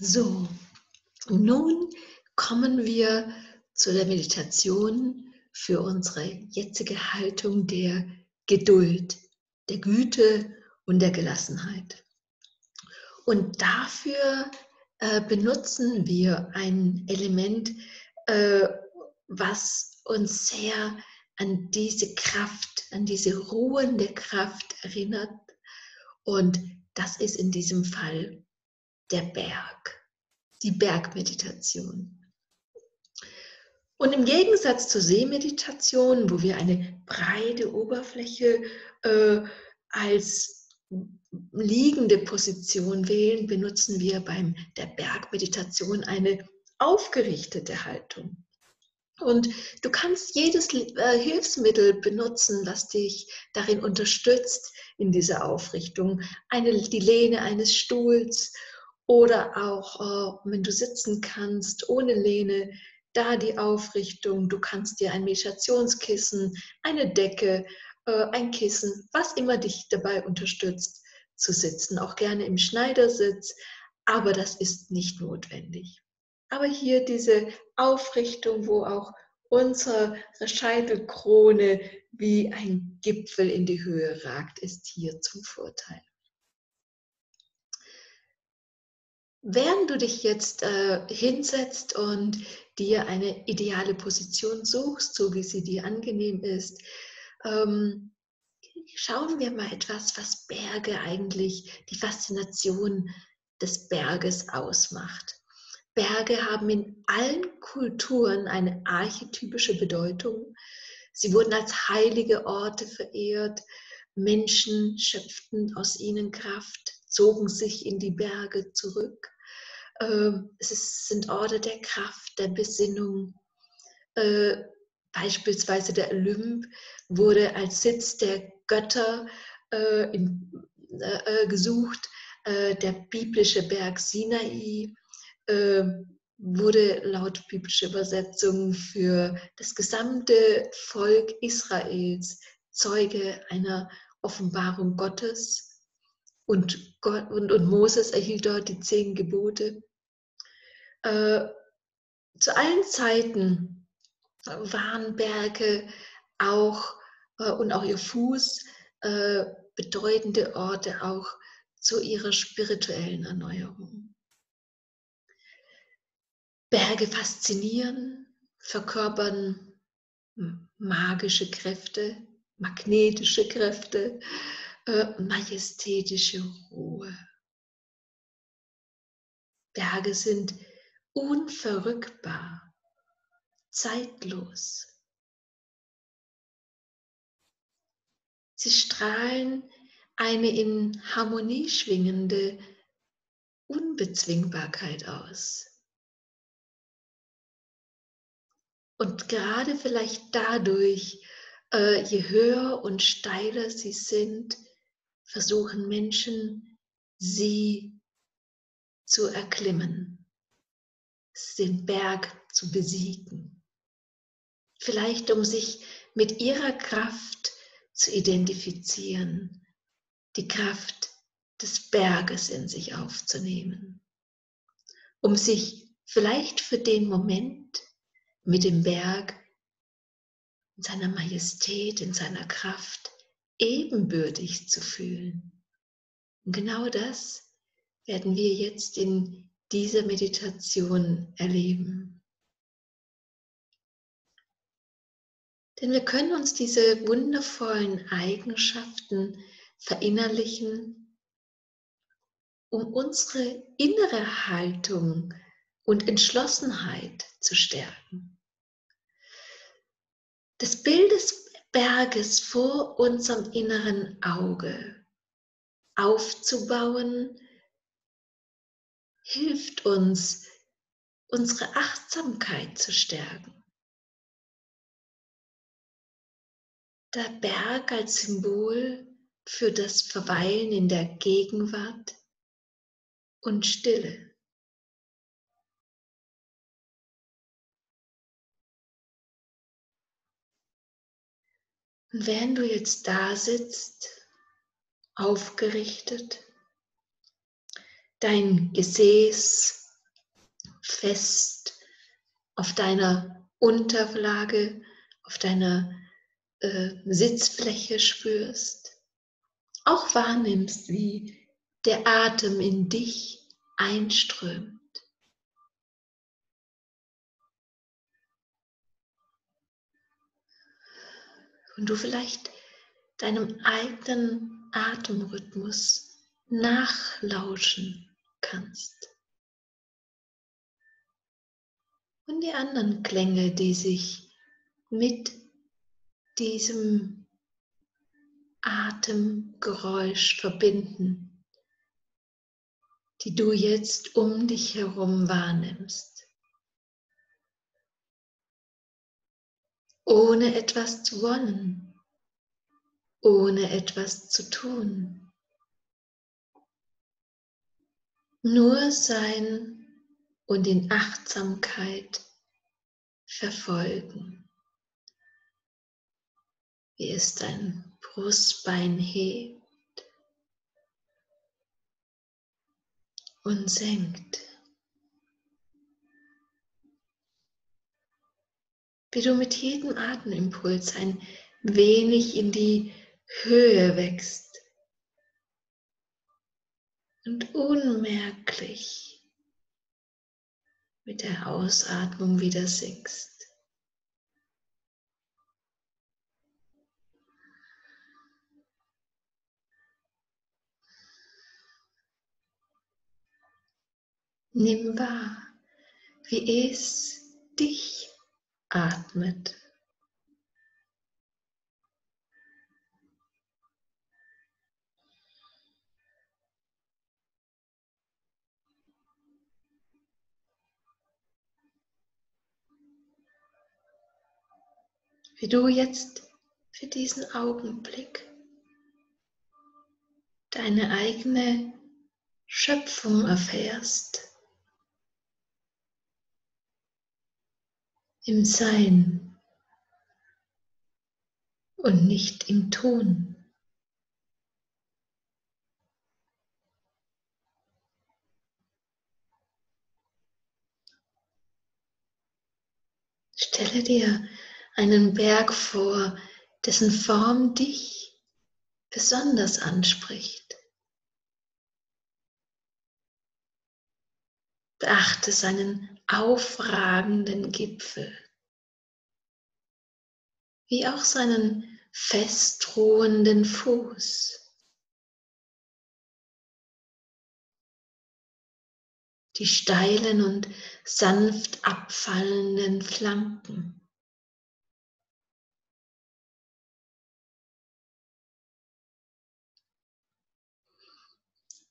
So, nun kommen wir zu der Meditation für unsere jetzige Haltung der Geduld, der Güte und der Gelassenheit. Und dafür äh, benutzen wir ein Element, äh, was uns sehr an diese Kraft, an diese ruhende Kraft erinnert. Und das ist in diesem Fall der Berg, die Bergmeditation. Und im Gegensatz zur Seemeditation, wo wir eine breite Oberfläche äh, als liegende Position wählen, benutzen wir beim der Bergmeditation eine aufgerichtete Haltung. Und du kannst jedes äh, Hilfsmittel benutzen, das dich darin unterstützt in dieser Aufrichtung. Eine, die Lehne eines Stuhls oder auch, äh, wenn du sitzen kannst, ohne Lehne, da die Aufrichtung. Du kannst dir ein Meditationskissen, eine Decke, äh, ein Kissen, was immer dich dabei unterstützt, zu sitzen. Auch gerne im Schneidersitz, aber das ist nicht notwendig. Aber hier diese Aufrichtung, wo auch unsere Scheitelkrone wie ein Gipfel in die Höhe ragt, ist hier zum Vorteil. Während du dich jetzt äh, hinsetzt und dir eine ideale Position suchst, so wie sie dir angenehm ist, ähm, schauen wir mal etwas, was Berge eigentlich, die Faszination des Berges ausmacht. Berge haben in allen Kulturen eine archetypische Bedeutung. Sie wurden als heilige Orte verehrt. Menschen schöpften aus ihnen Kraft, zogen sich in die Berge zurück. Ähm, es sind Orte der Kraft, der Besinnung. Äh, beispielsweise der Olymp wurde als Sitz der Götter äh, äh, gesucht. der biblische Berg Sinai wurde laut biblischer Übersetzung für das gesamte Volk Israels Zeuge einer Offenbarung Gottes und, Gott, und, und Moses erhielt dort die zehn Gebote. Äh, zu allen Zeiten waren Berge auch äh, und auch ihr Fuß äh, bedeutende Orte auch zu ihrer spirituellen Erneuerung. Berge faszinieren, verkörpern magische Kräfte, magnetische Kräfte, äh, majestätische Ruhe. Berge sind unverrückbar, zeitlos. Sie strahlen eine in Harmonie schwingende Unbezwingbarkeit aus. Und gerade vielleicht dadurch, äh, je höher und steiler sie sind, versuchen Menschen, sie zu erklimmen, den Berg zu besiegen. Vielleicht um sich mit ihrer Kraft zu identifizieren, die Kraft des Berges in sich aufzunehmen, um sich vielleicht für den Moment mit dem Berg in seiner Majestät, in seiner Kraft ebenbürtig zu fühlen. Und genau das werden wir jetzt in dieser Meditation erleben. Denn wir können uns diese wundervollen Eigenschaften verinnerlichen, um unsere innere Haltung und Entschlossenheit zu stärken. Das Bild des Berges vor unserem inneren Auge aufzubauen, hilft uns, unsere Achtsamkeit zu stärken. Der Berg als Symbol für das Verweilen in der Gegenwart und Stille. Und während du jetzt da sitzt, aufgerichtet, dein Gesäß fest auf deiner Unterlage, auf deiner äh, Sitzfläche spürst. Auch wahrnimmst, wie der Atem in dich einströmt. Und du vielleicht deinem eigenen Atemrhythmus nachlauschen kannst. Und die anderen Klänge, die sich mit diesem Atemgeräusch verbinden, die du jetzt um dich herum wahrnimmst. Ohne etwas zu wollen, ohne etwas zu tun. Nur sein und in Achtsamkeit verfolgen, wie es dein Brustbein hebt und senkt. Wie du mit jedem Atemimpuls ein wenig in die Höhe wächst und unmerklich mit der Ausatmung wieder sinkst. Nimm wahr, wie es dich atmet. wie du jetzt für diesen Augenblick deine eigene Schöpfung erfährst. Im Sein und nicht im Tun. Stelle dir einen Berg vor, dessen Form dich besonders anspricht. Beachte seinen aufragenden Gipfel, wie auch seinen fest ruhenden Fuß. Die steilen und sanft abfallenden Flanken.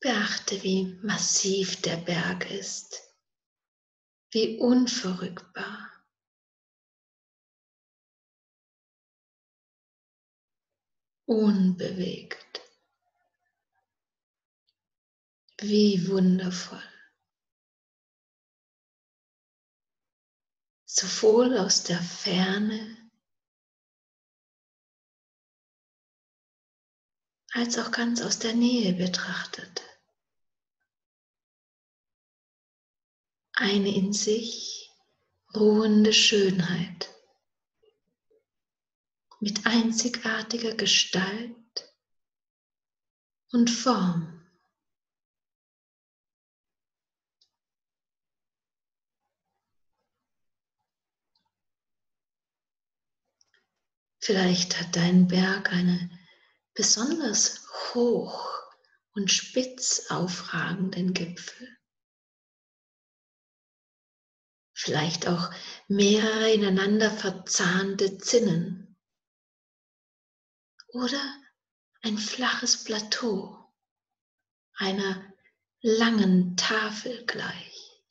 Beachte, wie massiv der Berg ist, wie unverrückbar. Unbewegt. Wie wundervoll. Sowohl aus der Ferne als auch ganz aus der Nähe betrachtet. Eine in sich ruhende Schönheit mit einzigartiger Gestalt und Form. Vielleicht hat dein Berg eine besonders hoch und spitz aufragenden Gipfel. Vielleicht auch mehrere ineinander verzahnte Zinnen oder ein flaches Plateau einer langen Tafel gleich.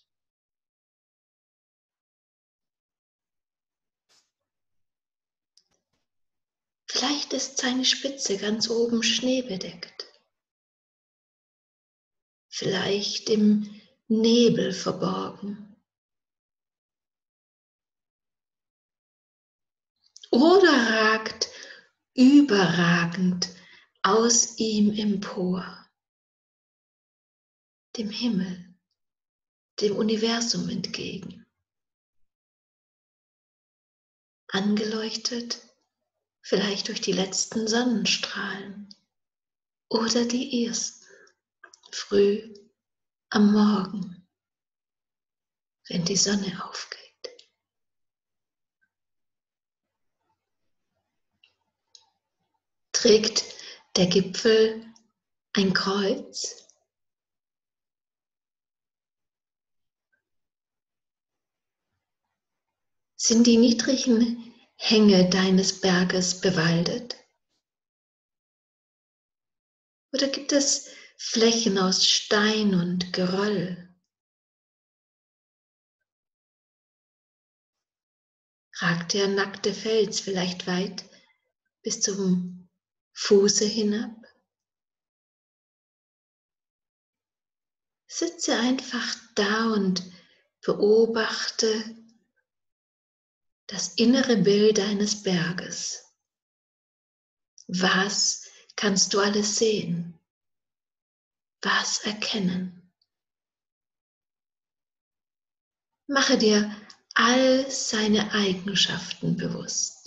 Vielleicht ist seine Spitze ganz oben schneebedeckt, vielleicht im Nebel verborgen. Oder ragt überragend aus ihm empor, dem Himmel, dem Universum entgegen. Angeleuchtet vielleicht durch die letzten Sonnenstrahlen oder die ersten, früh am Morgen, wenn die Sonne aufgeht. Trägt der Gipfel ein Kreuz? Sind die niedrigen Hänge deines Berges bewaldet? Oder gibt es Flächen aus Stein und Geröll? Ragt der nackte Fels vielleicht weit bis zum Fuße hinab? Sitze einfach da und beobachte das innere Bild eines Berges. Was kannst du alles sehen? Was erkennen? Mache dir all seine Eigenschaften bewusst.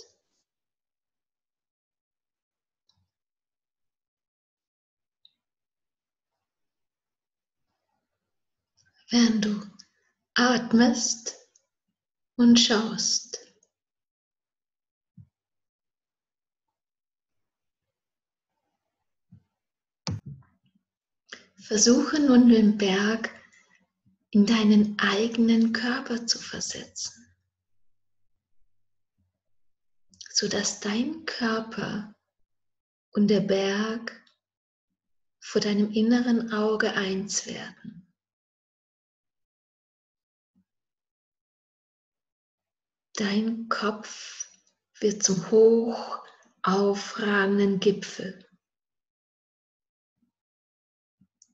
Während du atmest und schaust. Versuche nun den Berg in deinen eigenen Körper zu versetzen, sodass dein Körper und der Berg vor deinem inneren Auge eins werden. Dein Kopf wird zum hoch aufragenden Gipfel.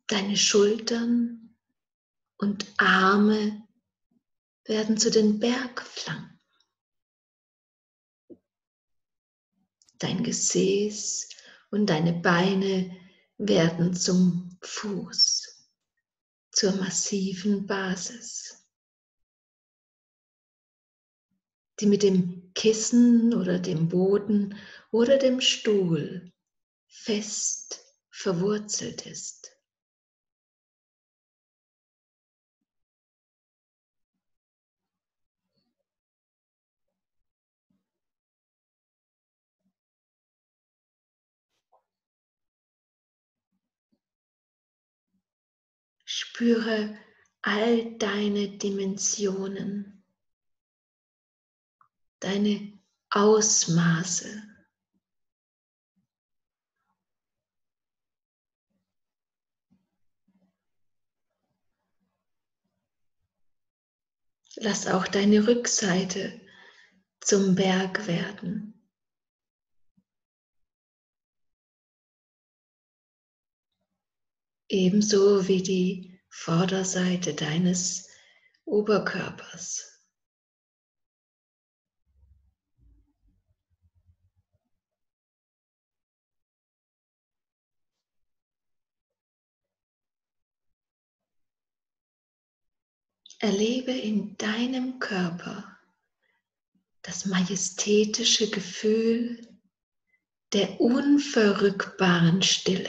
Deine Schultern und Arme werden zu den Bergflanken. Dein Gesäß und deine Beine werden zum Fuß, zur massiven Basis, die mit dem Kissen oder dem Boden oder dem Stuhl fest verwurzelt ist. Spüre all deine Dimensionen, deine Ausmaße. Lass auch deine Rückseite zum Berg werden. ebenso wie die Vorderseite deines Oberkörpers. Erlebe in deinem Körper das majestätische Gefühl der unverrückbaren Stille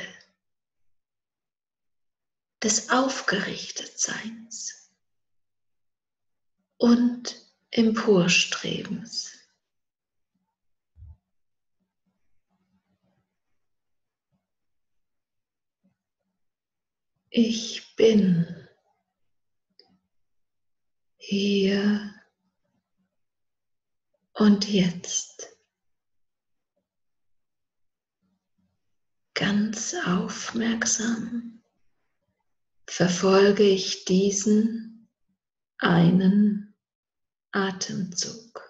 des Aufgerichtetseins und Emporstrebens. Ich bin hier und jetzt ganz aufmerksam verfolge ich diesen einen Atemzug.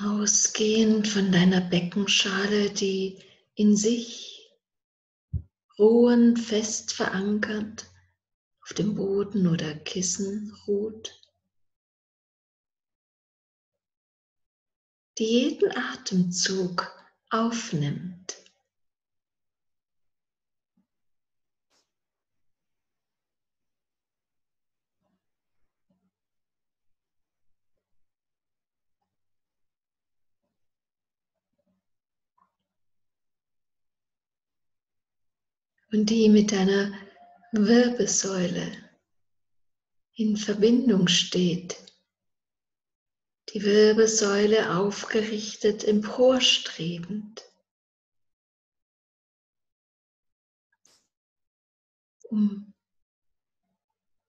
Ausgehend von deiner Beckenschale, die in sich ruhend fest verankert auf dem Boden oder Kissen ruht. die jeden Atemzug aufnimmt. Und die mit deiner Wirbelsäule in Verbindung steht. Die Wirbelsäule aufgerichtet, emporstrebend. Um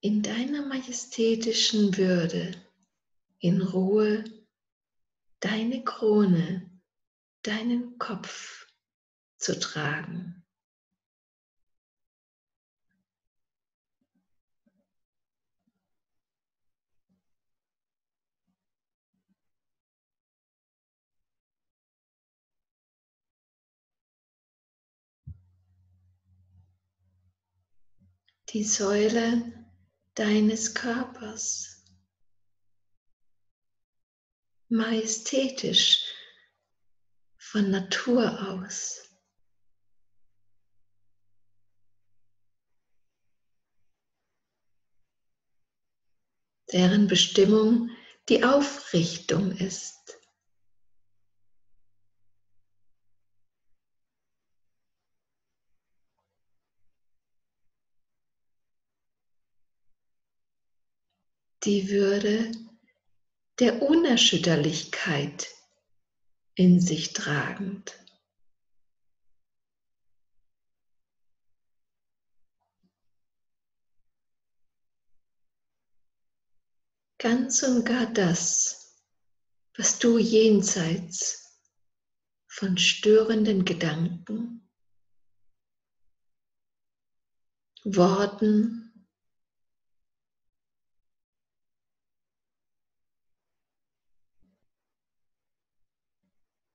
in deiner majestätischen Würde, in Ruhe, deine Krone, deinen Kopf zu tragen. Die Säule deines Körpers. Majestätisch von Natur aus. deren Bestimmung die Aufrichtung ist. Die Würde der Unerschütterlichkeit in sich tragend. Ganz und gar das, was du jenseits von störenden Gedanken, Worten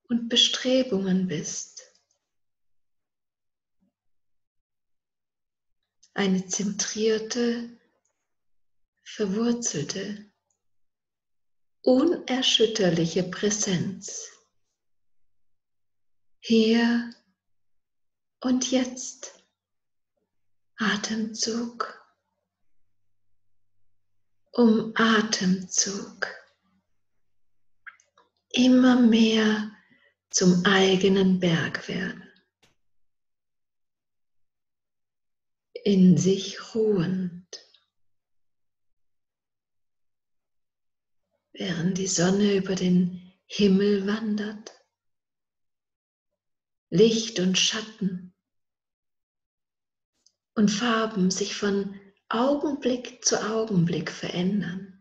und Bestrebungen bist. Eine zentrierte, verwurzelte, unerschütterliche Präsenz. Hier und jetzt. Atemzug um Atemzug. Immer mehr zum eigenen Berg werden. In sich ruhend. Während die Sonne über den Himmel wandert, Licht und Schatten und Farben sich von Augenblick zu Augenblick verändern.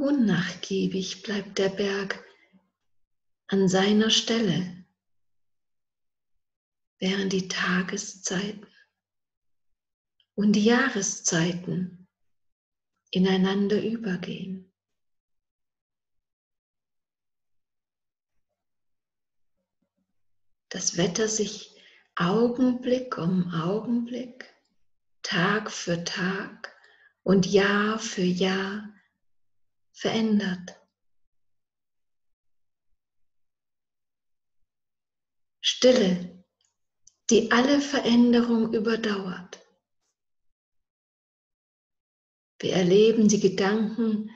Unnachgiebig bleibt der Berg an seiner Stelle, während die Tageszeiten und die Jahreszeiten ineinander übergehen. Das Wetter sich Augenblick um Augenblick, Tag für Tag und Jahr für Jahr verändert. Stille, die alle Veränderung überdauert. Wir erleben die Gedanken,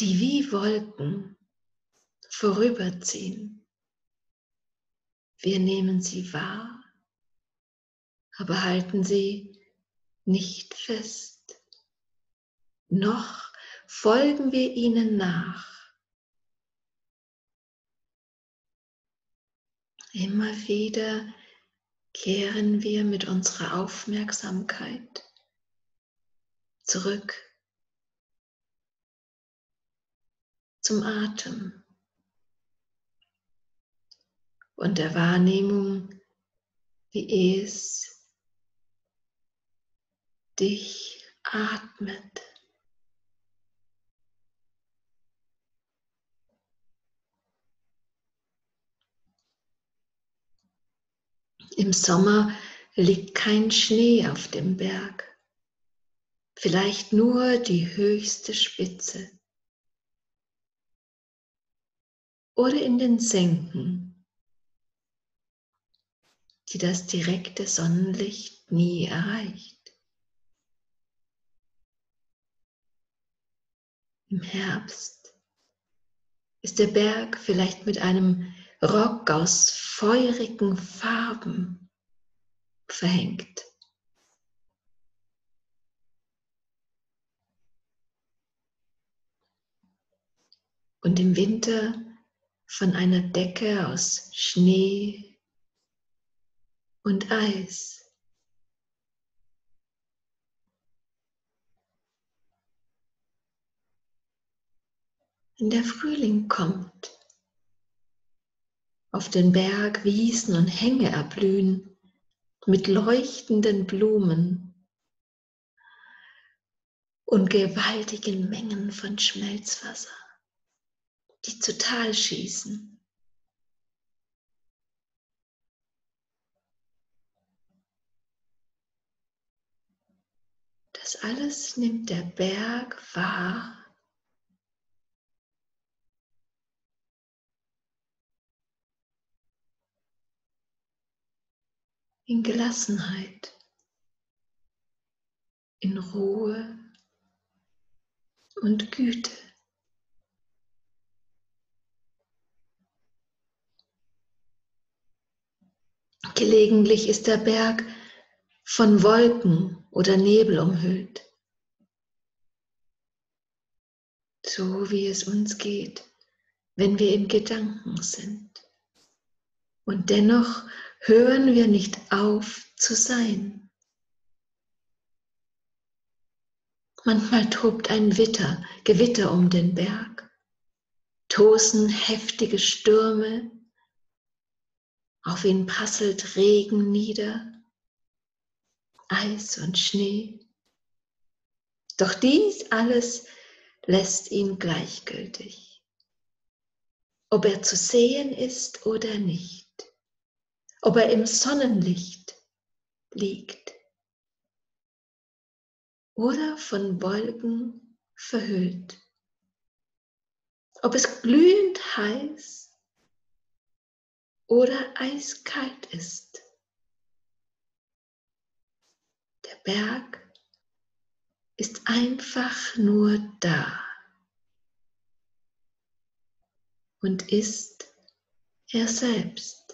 die wie Wolken vorüberziehen. Wir nehmen sie wahr, aber halten sie nicht fest. Noch folgen wir ihnen nach. Immer wieder kehren wir mit unserer Aufmerksamkeit zurück zum Atem und der Wahrnehmung, wie es dich atmet. Im Sommer liegt kein Schnee auf dem Berg, vielleicht nur die höchste Spitze. Oder in den Senken, die das direkte Sonnenlicht nie erreicht. Im Herbst ist der Berg vielleicht mit einem Rock aus feurigen Farben verhängt. Und im Winter von einer Decke aus Schnee und Eis. Wenn der Frühling kommt, auf den Berg Wiesen und Hänge erblühen mit leuchtenden Blumen und gewaltigen Mengen von Schmelzwasser, die zu Tal schießen. Das alles nimmt der Berg wahr in Gelassenheit, in Ruhe und Güte. Gelegentlich ist der Berg von Wolken oder Nebel umhüllt, so wie es uns geht, wenn wir in Gedanken sind. Und dennoch hören wir nicht auf zu sein. Manchmal tobt ein Witter, Gewitter um den Berg, tosen heftige Stürme, auf ihn passelt Regen nieder, Eis und Schnee. Doch dies alles lässt ihn gleichgültig, ob er zu sehen ist oder nicht ob er im Sonnenlicht liegt oder von Wolken verhüllt, ob es glühend heiß oder eiskalt ist. Der Berg ist einfach nur da und ist er selbst.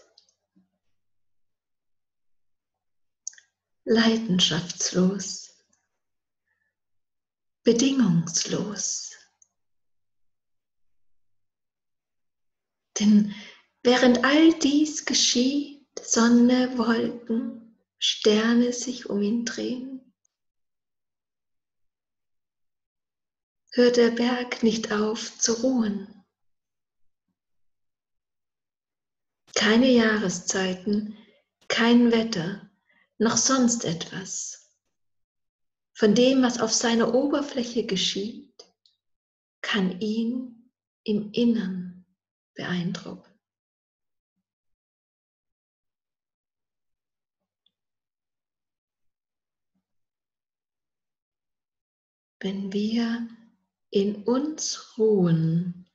Leidenschaftslos, bedingungslos. Denn während all dies geschieht, Sonne, Wolken, Sterne sich um ihn drehen, hört der Berg nicht auf zu ruhen. Keine Jahreszeiten, kein Wetter, noch sonst etwas. Von dem, was auf seiner Oberfläche geschieht, kann ihn im Innern beeindrucken. Wenn wir in uns ruhen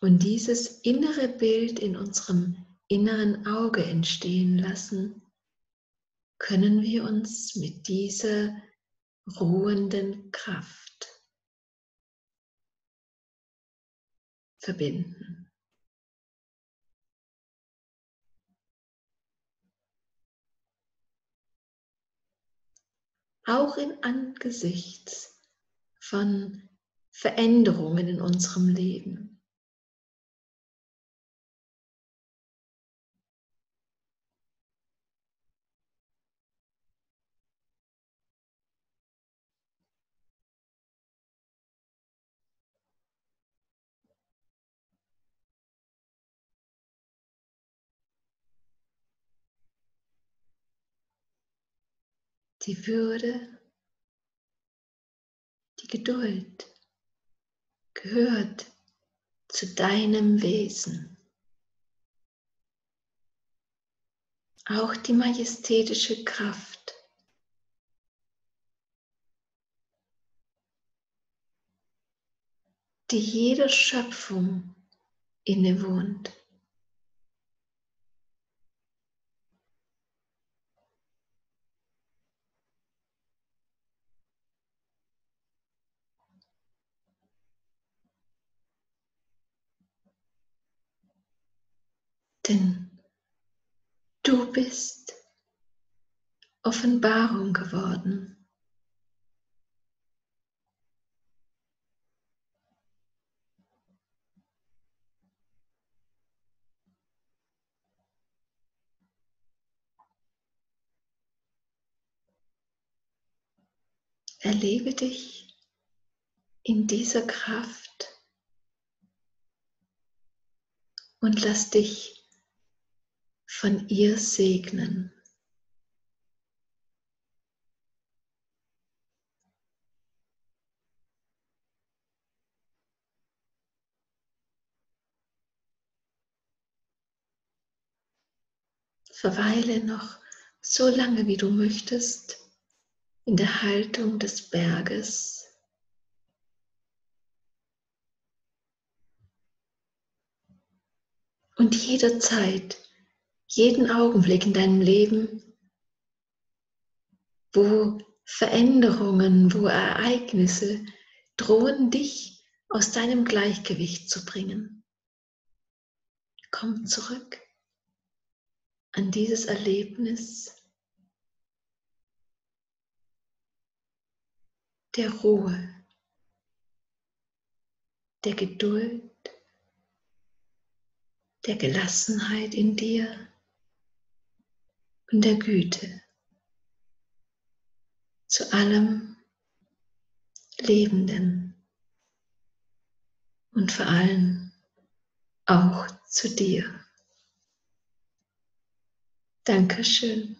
und dieses innere Bild in unserem inneren Auge entstehen lassen, können wir uns mit dieser ruhenden Kraft verbinden. Auch in Angesichts von Veränderungen in unserem Leben. Die Würde, die Geduld gehört zu deinem Wesen. auch die majestätische Kraft, die jeder Schöpfung innewohnt. Denn du bist Offenbarung geworden. Erlebe dich in dieser Kraft und lass dich von ihr segnen. Verweile noch so lange, wie du möchtest, in der Haltung des Berges. Und jederzeit, jeden Augenblick in deinem Leben, wo Veränderungen, wo Ereignisse drohen, dich aus deinem Gleichgewicht zu bringen. Komm zurück an dieses Erlebnis der Ruhe, der Geduld, der Gelassenheit in dir und der Güte zu allem Lebenden und vor allem auch zu dir. Dankeschön.